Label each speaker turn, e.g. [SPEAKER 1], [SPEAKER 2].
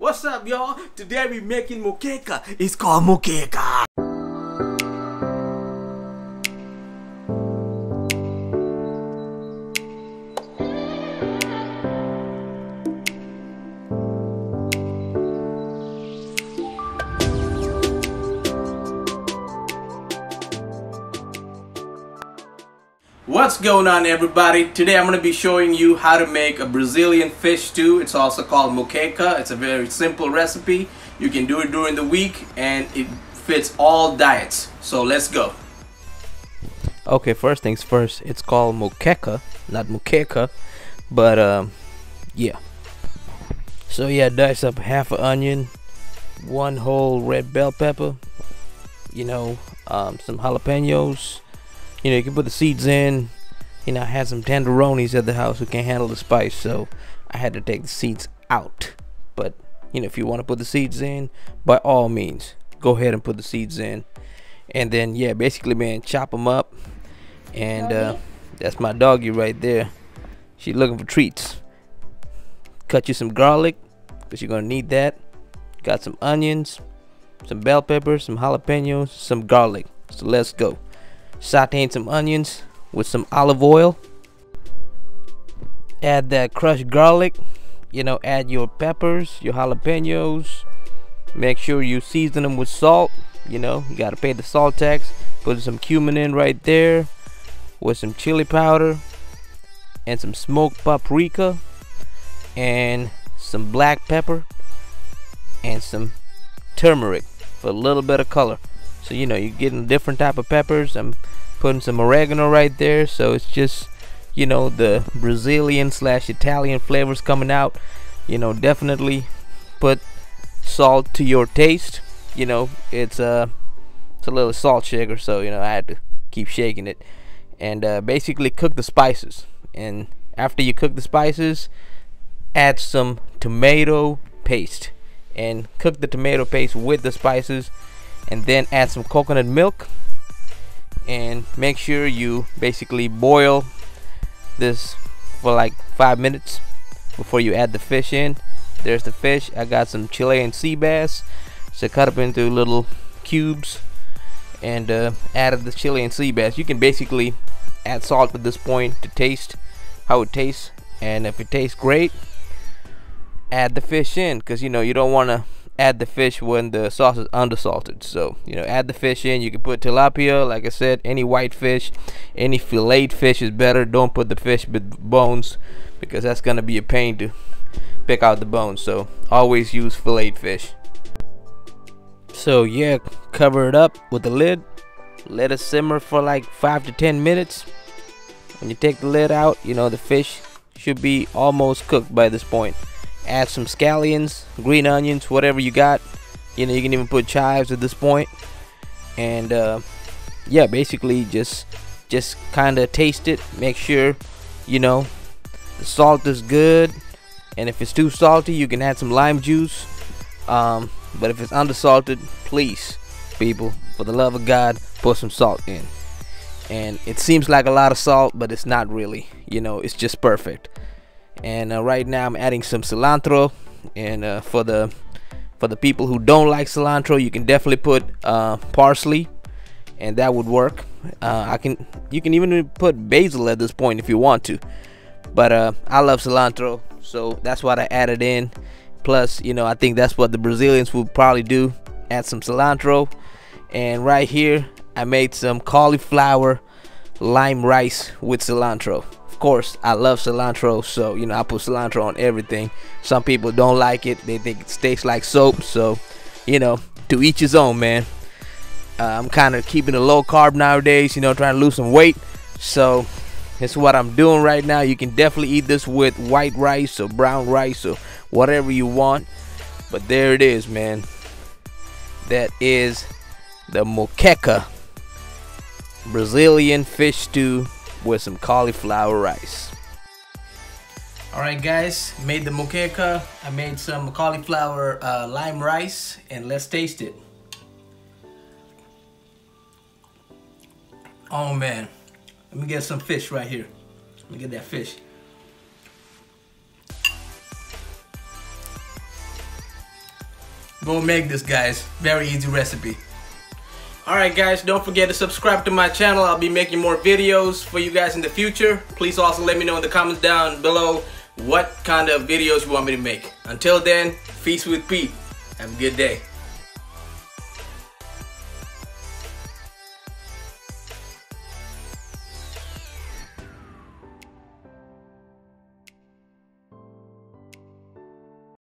[SPEAKER 1] What's up, y'all? Today we making moqueca. It's called moqueca. What's going on everybody? Today I'm going to be showing you how to make a Brazilian fish stew. It's also called moqueca. It's a very simple recipe. You can do it during the week and it fits all diets. So let's go.
[SPEAKER 2] Okay, first things first, it's called moqueca, not moqueca, but um, yeah. So yeah, dice up half an onion, one whole red bell pepper, you know, um, some jalapenos, you know, you can put the seeds in. You know, I had some tenderonis at the house who can't handle the spice, so I had to take the seeds out. But, you know, if you want to put the seeds in, by all means, go ahead and put the seeds in. And then, yeah, basically, man, chop them up. And uh, that's my doggy right there. She's looking for treats. Cut you some garlic, because you're going to need that. Got some onions, some bell peppers, some jalapenos, some garlic. So let's go sauteing some onions with some olive oil. Add that crushed garlic you know add your peppers your jalapenos. Make sure you season them with salt you know you got to pay the salt tax. Put some cumin in right there with some chili powder and some smoked paprika and some black pepper and some turmeric for a little bit of color so you know you're getting different type of peppers. I'm putting some oregano right there. So it's just you know the brazilian slash italian flavors coming out. You know definitely put salt to your taste. You know it's a uh, it's a little salt shaker so you know i had to keep shaking it. And uh, basically cook the spices. And after you cook the spices add some tomato paste. And cook the tomato paste with the spices and then add some coconut milk. And make sure you basically boil this for like five minutes before you add the fish in. There's the fish. I got some Chilean sea bass. So cut up into little cubes and uh, added the Chilean sea bass. You can basically add salt at this point to taste how it tastes. And if it tastes great add the fish in because you know you don't want to add the fish when the sauce is undersalted. So you know add the fish in. You can put tilapia like I said any white fish any filleted fish is better. Don't put the fish with bones because that's gonna be a pain to pick out the bones. So always use filleted fish. So yeah cover it up with the lid. Let it simmer for like five to ten minutes. When you take the lid out you know the fish should be almost cooked by this point add some scallions green onions whatever you got. You know you can even put chives at this point. and uh, yeah basically just just kind of taste it. Make sure you know the salt is good. And if it's too salty you can add some lime juice. Um, but if it's undersalted please people for the love of God put some salt in. And it seems like a lot of salt but it's not really. You know it's just perfect and uh, right now I'm adding some cilantro. And uh, for the for the people who don't like cilantro you can definitely put uh, parsley. And that would work. Uh, I can you can even put basil at this point if you want to. But uh, I love cilantro so that's what I added in. Plus you know I think that's what the Brazilians would probably do. Add some cilantro. And right here I made some cauliflower lime rice with cilantro course, I love cilantro, so you know I put cilantro on everything. Some people don't like it; they think it tastes like soap. So, you know, to each his own, man. Uh, I'm kind of keeping a low carb nowadays, you know, trying to lose some weight. So, is what I'm doing right now. You can definitely eat this with white rice or brown rice or whatever you want. But there it is, man. That is the moqueca Brazilian fish stew with some cauliflower rice.
[SPEAKER 1] Alright guys, made the moqueca. I made some cauliflower uh, lime rice and let's taste it. Oh man, let me get some fish right here. Let me get that fish. Go make this guys. Very easy recipe. Alright guys, don't forget to subscribe to my channel. I'll be making more videos for you guys in the future. Please also let me know in the comments down below what kind of videos you want me to make. Until then, feast with Pete. Have a good day.